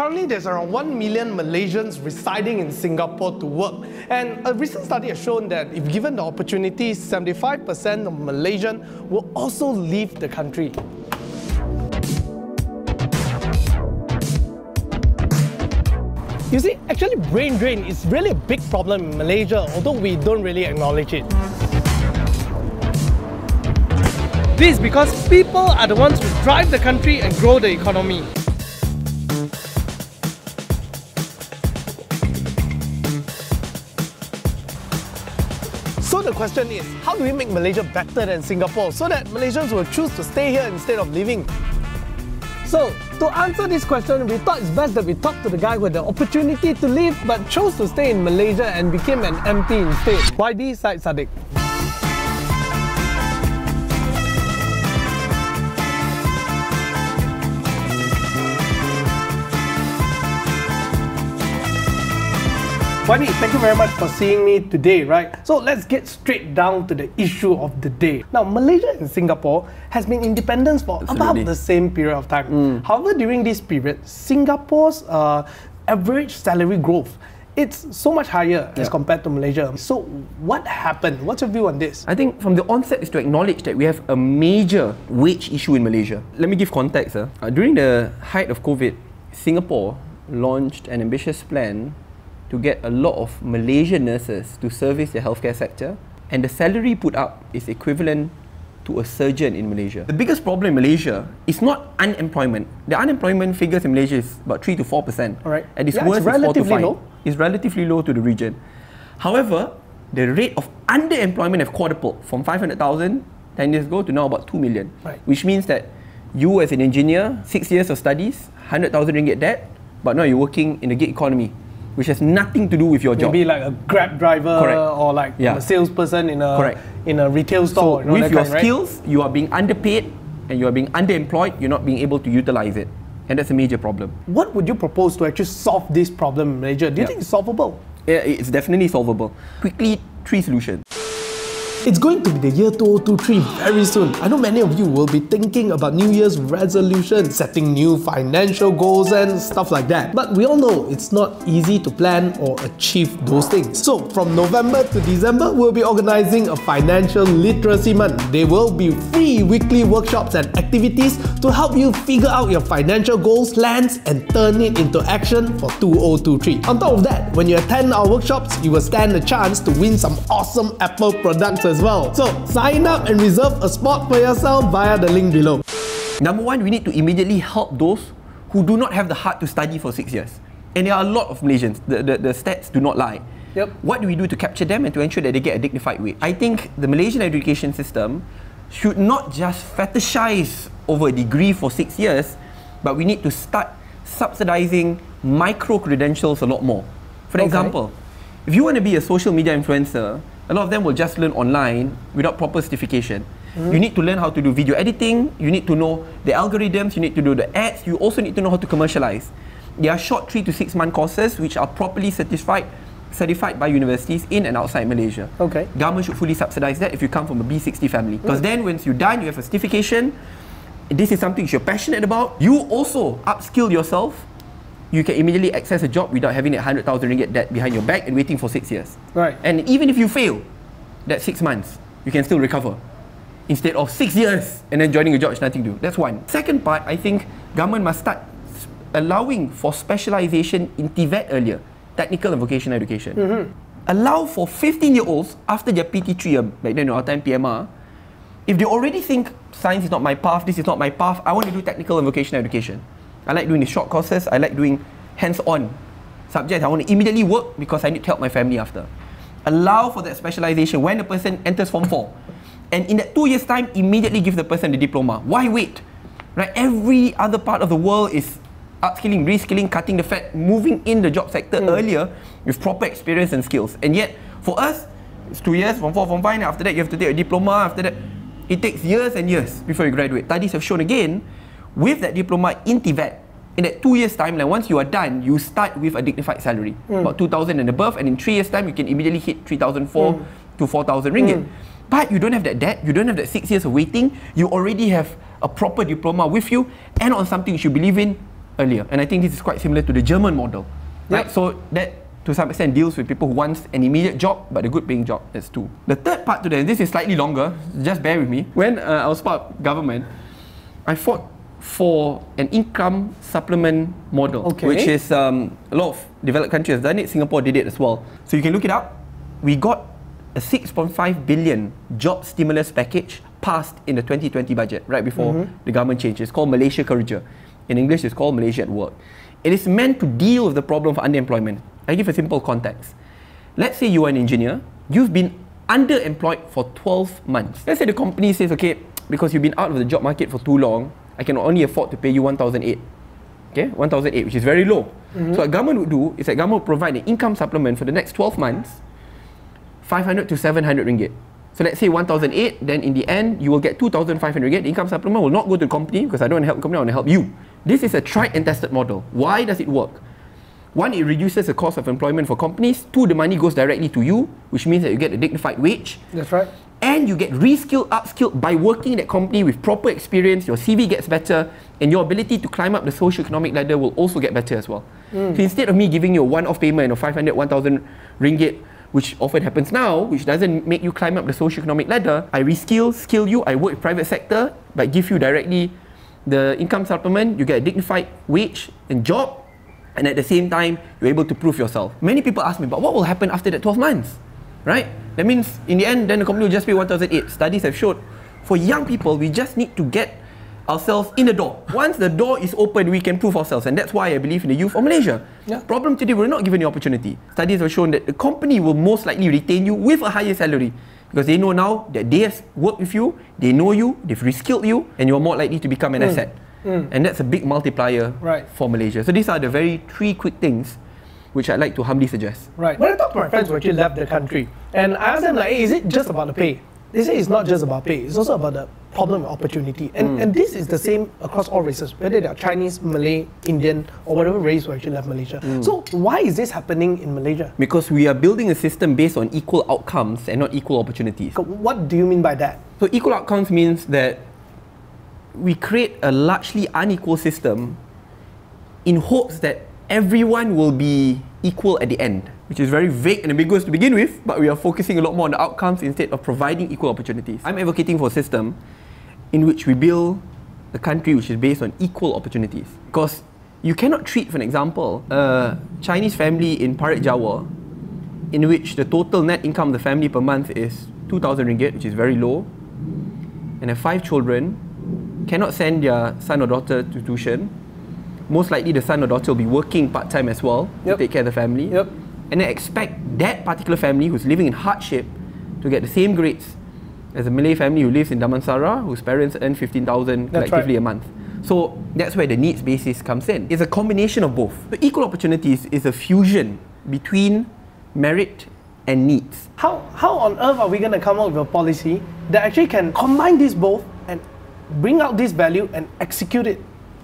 Currently, there's around 1 million Malaysians residing in Singapore to work. And a recent study has shown that if given the opportunity, 75% of Malaysians will also leave the country. You see, actually brain drain is really a big problem in Malaysia, although we don't really acknowledge it. This is because people are the ones who drive the country and grow the economy. So the question is, how do we make Malaysia better than Singapore so that Malaysians will choose to stay here instead of leaving? So, to answer this question, we thought it's best that we talk to the guy with the opportunity to leave but chose to stay in Malaysia and became an MP instead. YB Syed Saddiq. Wani, thank you very much for seeing me today, right? So let's get straight down to the issue of the day. Now, Malaysia and Singapore has been independent for Absolutely. about the same period of time. However, during this period, Singapore's uh, average salary growth it's so much higher as compared to Malaysia. So, what happened? What's your view on this? I think from the onset is to acknowledge that we have a major wage issue in Malaysia. Let me give context. Uh. Uh, during the height of COVID, Singapore launched an ambitious plan to get a lot of Malaysian nurses to service the healthcare sector, and the salary put up is equivalent to a surgeon in Malaysia. The biggest problem in Malaysia is not unemployment. The unemployment figures in Malaysia is about 3 to 4%. Alright. At its Yeah, it's worst, it's 4 to relatively 5. low. It's relatively low to the region. However, the rate of underemployment have quadrupled from 500,000 10 years ago to now about 2 million. Right. Which means that you as an engineer, 6 years of studies, 100,000 ringgit debt, but now you're working in the gig economy, which has nothing to do with your job. Maybe like a Grab driver Correct. or like a Yeah. salesperson in a Correct. in a retail So store. you know, with your kind, right? skills, you are being underpaid and you are being underemployed, you're not being able to utilize it. And that's a major problem. What would you propose to actually solve this problem Malaysia? Do you Yeah. think it's solvable? Yeah, It's definitely solvable. Quickly, three solutions. It's going to be the year 2023 very soon. I know many of you will be thinking about New Year's resolutions, setting new financial goals and stuff like that. But we all know it's not easy to plan or achieve those things. So from November to December, we'll be organizing a financial literacy month. There will be free weekly workshops and activities to help you figure out your financial goals, plans, and turn it into action for 2023. On top of that, when you attend our workshops, you will stand a chance to win some awesome Apple products as well. So sign up and reserve a spot for yourself via the link below. Number one, we need to immediately help those who do not have the heart to study for six years. And there are a lot of Malaysians. The, the, the stats do not lie. Yep. What do we do to capture them and to ensure that they get a dignified wage? I think the Malaysian education system should not just fetishize over a degree for six years, but we need to start subsidizing micro credentials a lot more. For Okay. example, if you want to be a social media influencer, a lot of them will just learn online without proper certification. You need to learn how to do video editing, you need to know the algorithms, you need to do the ads, you also need to know how to commercialize. There are short 3 to 6 month courses which are properly certified certified by universities in and outside Malaysia. Okay. Government should fully subsidize that if you come from a B60 family. Because then once you're done, you have a certification, this is something you're passionate about, you also upskill yourself, you can immediately access a job without having that 100,000 ringgit debt behind your back and waiting for six years. Right. And even if you fail that six months, you can still recover. Instead of six years and then joining a job is nothing to do. That's one. Second part, I think government must start allowing for specialization in TVET earlier, technical and vocational education. Allow for 15 year olds after their PT3, uh, back then our time PMR, if they already think science is not my path, this is not my path, I want to do technical and vocational education. I like doing the short courses, I like doing hands-on subjects. I want to immediately work because I need to help my family after. Allow for that specialization when the person enters Form 4. And in that two years' time, immediately give the person the diploma. Why wait? Right? Every other part of the world is upskilling, reskilling, cutting the fat, moving in the job sector hmm. earlier with proper experience and skills. And yet, for us, it's two years, Form 4, Form 5, and after that you have to take a diploma, after that, it takes years and years before you graduate. Studies have shown again, with that diploma in TVET, in that two years timeline, once you are done, you start with a dignified salary, mm. about 2,000 and above, and in three years time, you can immediately hit 3,004 mm. to 4,000 ringgit. Mm. But you don't have that debt, you don't have that six years of waiting, you already have a proper diploma with you, and on something you should believe in, earlier. And I think this is quite similar to the German model. Right? Yep. So that to some extent deals with people who want an immediate job but a good paying job. That's two. The third part to that, and this is slightly longer, just bear with me. When uh, I was part of government, I fought for an income supplement model, Okay. which is um, a lot of developed countries have done it. Singapore did it as well. So you can look it up. We got a 6.5 billion job stimulus package passed in the 2020 budget right before the government changed. It's called Malaysia Kerja. In English, it's called Malaysia at Work. It is meant to deal with the problem of underemployment. I give a simple context. Let's say you are an engineer, you've been underemployed for 12 months. Let's say the company says, okay, because you've been out of the job market for too long, I can only afford to pay you 1,008. Okay, 1,008, which is very low. Mm-hmm. So what government would do is that government would provide an income supplement for the next 12 months, 500 to 700 ringgit. So let's say 1,008, then in the end, you will get 2,500 ringgit. The income supplement will not go to the company because I don't want to help the company, I want to help you. This is a tried and tested model. Why does it work? One, it reduces the cost of employment for companies. Two, the money goes directly to you, which means that you get a dignified wage. That's right. And you get reskilled, upskilled by working in that company with proper experience. Your CV gets better, and your ability to climb up the socio-economic ladder will also get better as well. Hmm. So instead of me giving you a one-off payment of 500, 1,000 ringgit, which often happens now, which doesn't make you climb up the socio-economic ladder, I reskill, skill you, I work in private sector, but give you directly the income supplement, you get a dignified wage and job, and at the same time, you're able to prove yourself. Many people ask me, but what will happen after that 12 months? Right? That means in the end, then the company will just pay 1,008. Studies have showed for young people, we just need to get ourselves in the door. Once the door is open, we can prove ourselves, and that's why I believe in the youth of Malaysia. Yeah. Problem today, we're not given the opportunity. Studies have shown that the company will most likely retain you with a higher salary because they know now that they have worked with you, they know you, they've reskilled you, and you're more likely to become an hmm. asset. Hmm. And that's a big multiplier Right. for Malaysia. So these are the very three quick things which I'd like to humbly suggest. Right. When I talk to my friends who actually left the country, and I ask them like, hey, is it just about the pay? They say it's not just about pay. It's also about the problem and opportunity. And mm. and this is the same across all races, whether they are Chinese, Malay, Indian, or whatever race who actually left Malaysia. Mm. So why is this happening in Malaysia? Because we are building a system based on equal outcomes and not equal opportunities. What do you mean by that? So equal outcomes means that we create a largely unequal system in hopes that everyone will be equal at the end, which is very vague and ambiguous to begin with, but we are focusing a lot more on the outcomes instead of providing equal opportunities. I'm advocating for a system in which we build a country which is based on equal opportunities. Because you cannot treat, for an example, a Chinese family in Parit Jawa in which the total net income of the family per month is 2,000 ringgit, which is very low, and have five children, cannot send their son or daughter to tuition. Most likely, the son or daughter will be working part time as well Yep. to take care of the family. Yep. And then expect that particular family who's living in hardship to get the same grades as a Malay family who lives in Damansara, whose parents earn 15,000 collectively right. a month. So that's where the needs basis comes in. It's a combination of both. The equal opportunities is a fusion between merit and needs. How how on earth are we going to come up with a policy that actually can combine these both and bring out this value and execute it?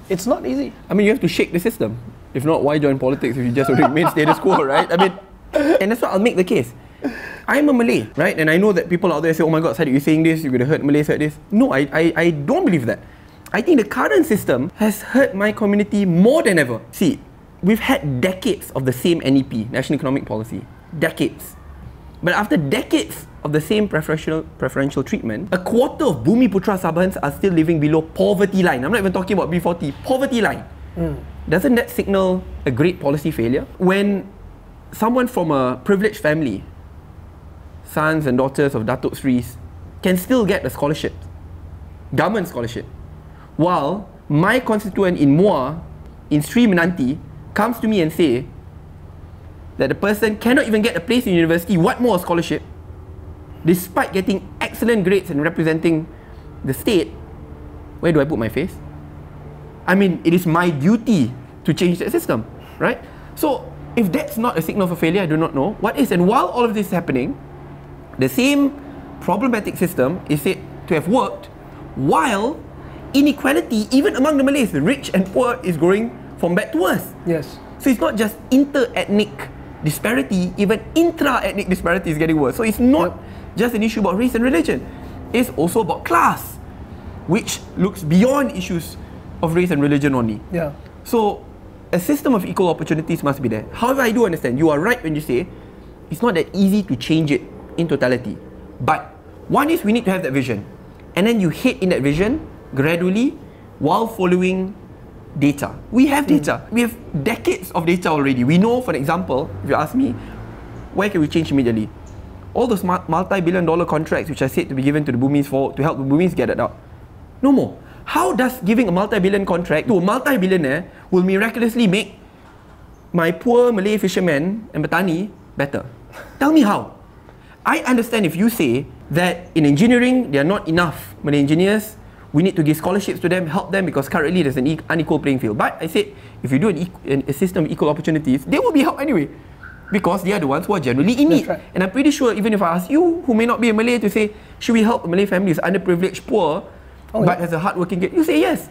It's not easy. I mean, you have to shake the system. If not, why join politics if you just remain status quo, right? I mean, and that's what I'll make the case. I'm a Malay, right? And I know that people out there say, oh my God, Saddiq, you're saying this, you're going to hurt Malays, hurt this. No, I, I, I don't believe that. I think the current system has hurt my community more than ever. See, we've had decades of the same NEP, National Economic Policy. Decades. But after decades of the same preferential, preferential treatment, a quarter of Bumiputera Sabahans are still living below poverty line. I'm not even talking about B40, poverty line. Hmm. Doesn't that signal a great policy failure? When someone from a privileged family, sons and daughters of Datuk Sris, can still get a scholarship, government scholarship, while my constituent in Muar, in Sri Menanti, comes to me and say that the person cannot even get a place in university, what more scholarship, despite getting excellent grades and representing the state, where do I put my face? I mean, it is my duty to change that system, right? So, if that's not a signal for failure, I do not know what is. And while all of this is happening, the same problematic system is said to have worked while inequality, even among the Malays, the rich and poor, is growing from bad to worse. Yes. So it's not just inter-ethnic disparity, even intra-ethnic disparity is getting worse. So it's not just an issue about race and religion. It's also about class, which looks beyond issues of race and religion only. Yeah. So a system of equal opportunities must be there. However, I do understand you are right when you say it's not that easy to change it in totality. But one is we need to have that vision, and then you hit in that vision gradually while following data. We have hmm. data. We have decades of data already. We know, for example, if you ask me, where can we change immediately? All those multi-billion dollar contracts which are said to be given to the Bumis for to help the Bumis get it out. No more. How does giving a multi-billion contract to a multi-billionaire will miraculously make my poor Malay fisherman and petani better? Tell me how. I understand if you say that in engineering there are not enough Malay engineers we need to give scholarships to them, help them because currently there's an unequal playing field. But I said, if you do an an, a system of equal opportunities, they will be helped anyway because they are the ones who are generally in need. Right. And I'm pretty sure even if I ask you, who may not be a Malay, to say, should we help Malay family who's underprivileged, poor, oh, but yeah. has a hardworking kid, you say yes.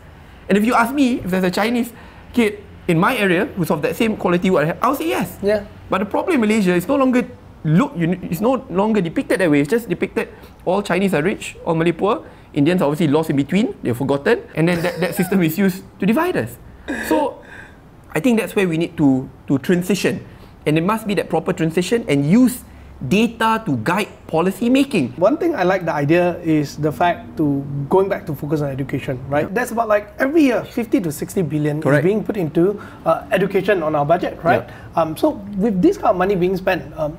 And if you ask me, if there's a Chinese kid in my area who's of that same quality, I'll say yes. Yeah. But the problem in Malaysia is no longer look, it's no longer depicted that way. It's just depicted all Chinese are rich, all Malay poor. Indians are obviously lost in between, they're forgotten, and then that, that system is used to divide us. So I think that's where we need to, to transition. And it must be that proper transition and use data to guide policy making. One thing I like the idea is the fact to going back to focus on education, right? That's about like every year 50 to 60 billion Correct. is being put into uh, education on our budget, right? Um, so with this kind of money being spent, um,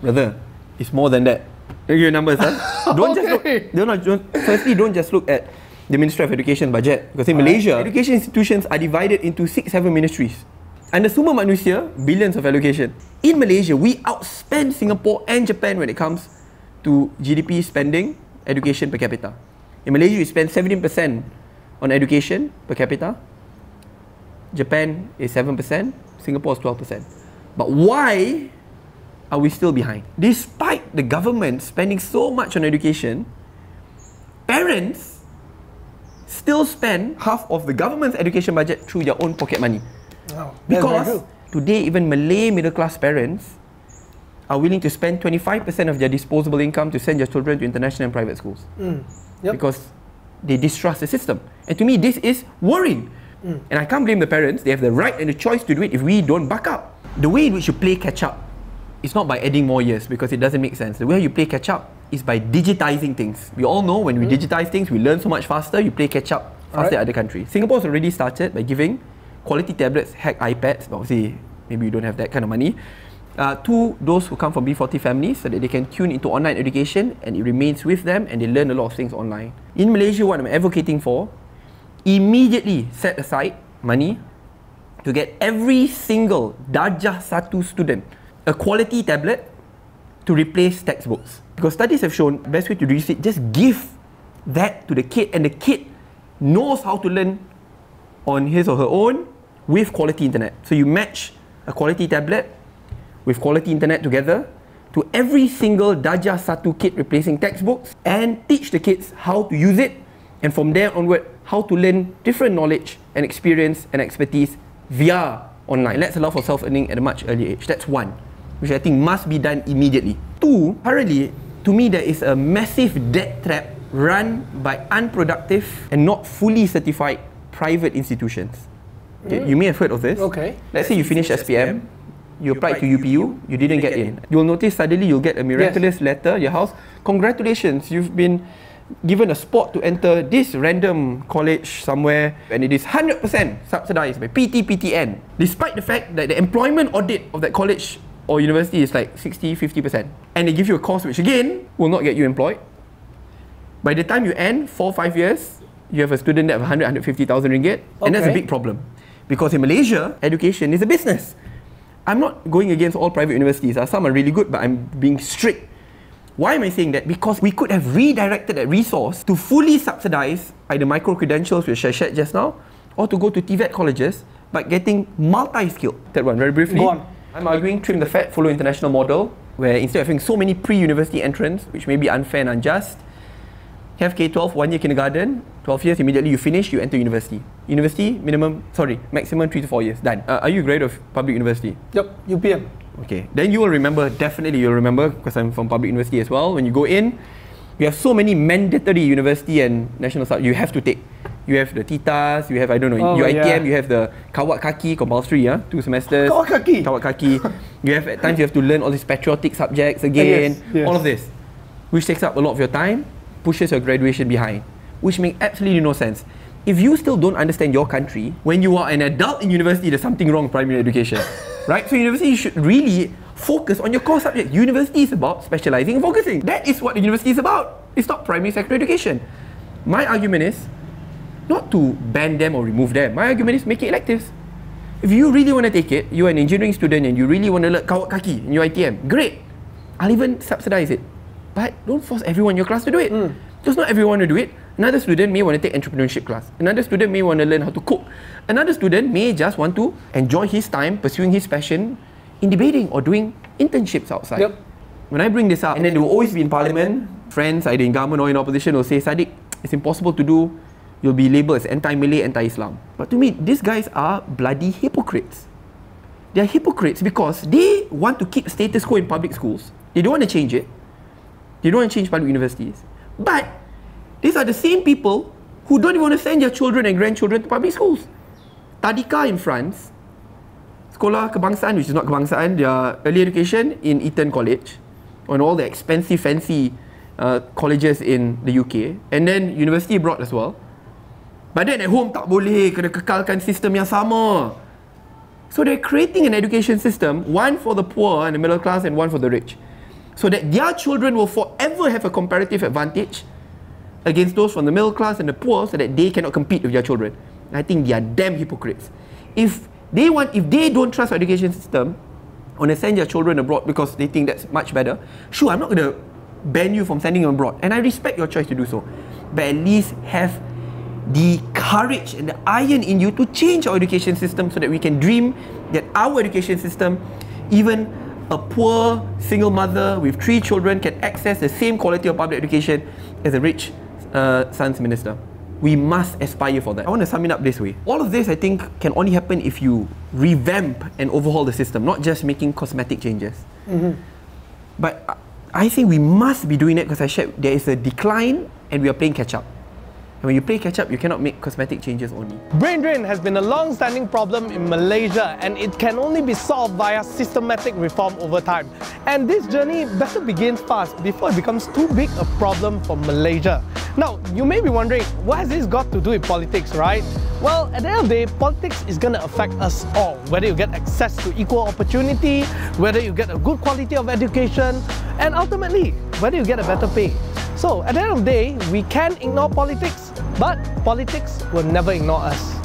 brother, it's more than that. Give you numbers, huh? don't okay. just look. Don't, don't, firstly, don't just look at the Ministry of Education budget because in All Malaysia, right. education institutions are divided into six, seven ministries. Under Sumber Manusia, billions of allocation. In Malaysia, we outspend Singapore and Japan when it comes to GDP spending, education per capita. In Malaysia, we spend 17% on education per capita. Japan is 7%, Singapore is 12%. But why are we still behind? Despite the government spending so much on education, parents still spend half of the government's education budget through their own pocket money. Wow, because today, even Malay middle class parents are willing to spend 25% of their disposable income to send their children to international and private schools. Mm. Yep. Because they distrust the system. And to me, this is worrying. Mm. And I can't blame the parents. They have the right and the choice to do it if we don't back up. The way in which you play catch up is not by adding more years because it doesn't make sense. The way you play catch up is by digitizing things. We all know when we mm. digitize things, we learn so much faster, you play catch up faster right. than other countries. Singapore's already started by giving quality tablets, hack iPads, but obviously maybe you don't have that kind of money, uh, to those who come from B40 families so that they can tune into online education and it remains with them and they learn a lot of things online. In Malaysia, what I'm advocating for, immediately set aside money to get every single Darjah Satu student a quality tablet to replace textbooks. Because studies have shown best way to do it just give that to the kid and the kid knows how to learn on his or her own with quality internet. So you match a quality tablet with quality internet together to every single Darjah Satu kit replacing textbooks and teach the kids how to use it and from there onward how to learn different knowledge and experience and expertise via online. Let's allow for self-earning at a much earlier age. That's one which I think must be done immediately. Two, currently, to me, there is a massive debt trap run by unproductive and not fully certified private institutions. Mm. You may have heard of this. Okay. Let's say you finish SPM, you applied to UPU, you didn't get in. You'll notice suddenly you'll get a miraculous yes. letter, your house. Congratulations, you've been given a spot to enter this random college somewhere and it is 100% subsidized by PTPTN despite the fact that the employment audit of that college or university is like 60, 50%. And they give you a course which again will not get you employed. By the time you end, four, five years, you have a student that have 100, 150,000 ringgit. Okay. And that's a big problem. Because in Malaysia, education is a business. I'm not going against all private universities. Some are really good, but I'm being strict. Why am I saying that? Because we could have redirected that resource to fully subsidize either micro credentials, which I shared just now, or to go to TVET colleges, but getting multi-skilled. That one, very briefly. Go on. I'm arguing trim the fat, follow international model, where instead of having so many pre-university entrants, which may be unfair and unjust, have K-12, one year kindergarten, 12 years, immediately you finish, you enter university. University, minimum, sorry, maximum three to four years, done. Uh, are you a grade of public university? Yep, UPM. Okay, then you will remember, definitely you'll remember, because I'm from public university as well, when you go in, you have so many mandatory university and national you have to take. You have the titas, you have I don't know, Oh, UITM, yeah. you have the kawat kaki compulsory, yeah, two semesters. Kawat kaki? Kawat kaki. you have at times you have to learn all these patriotic subjects again. yes. All of this, which takes up a lot of your time, pushes your graduation behind, which makes absolutely no sense. If you still don't understand your country, when you are an adult in university, there's something wrong with primary education, right? So university should really focus on your core subject. University is about specializing and focusing. That is what the university is about. It's not primary secondary education. My argument is not to ban them or remove them. My argument is make it electives. If you really want to take it, you're an engineering student and you really want to learn kawat kaki in your ITM, great. I'll even subsidize it. But don't force everyone in your class to do it. Hmm. Because not everyone will do it. Another student may want to take entrepreneurship class. Another student may want to learn how to cook. Another student may just want to enjoy his time pursuing his passion in debating or doing internships outside. Yep. When I bring this up, and then they will always be in parliament, friends either in government or in opposition will say, Saddiq, it's impossible to do. You'll be labelled as anti-Malay, anti-Islam. But to me, these guys are bloody hypocrites. They are hypocrites because they want to keep status quo in public schools. They don't want to change it. They don't want to change public universities. But these are the same people who don't even want to send their children and grandchildren to public schools. Tadika in France, sekolah kebangsaan, which is not kebangsaan, their early education in Eton College, on all the expensive, fancy uh, colleges in the UK, and then university abroad as well. But then at home tak boleh, kena kekalkan sistem yang sama. So they're creating an education system, one for the poor and the middle class and one for the rich. So that their children will forever have a comparative advantage against those from the middle class and the poor so that they cannot compete with their children. I think they are damn hypocrites. If they want, if they don't trust our education system, want to send their children abroad because they think that's much better, sure, I'm not going to ban you from sending them abroad. And I respect your choice to do so. But at least have the courage and the iron in you to change our education system so that we can dream that our education system, even a poor single mother with three children, can access the same quality of public education as a rich uh, science minister. We must aspire for that. I want to sum it up this way. All of this, I think, can only happen if you revamp and overhaul the system, not just making cosmetic changes. But I- I think we must be doing it because I shared there is a decline and we are playing catch up. And when you play catch up, you cannot make cosmetic changes only. Brain drain has been a long-standing problem in Malaysia and it can only be solved via systematic reform over time. And this journey better begins fast before it becomes too big a problem for Malaysia. Now, you may be wondering, what has this got to do with politics, right? Well, at the end of the day, politics is going to affect us all. Whether you get access to equal opportunity, whether you get a good quality of education, and ultimately, whether you get a better pay. So, at the end of the day, we can ignore politics, but politics will never ignore us.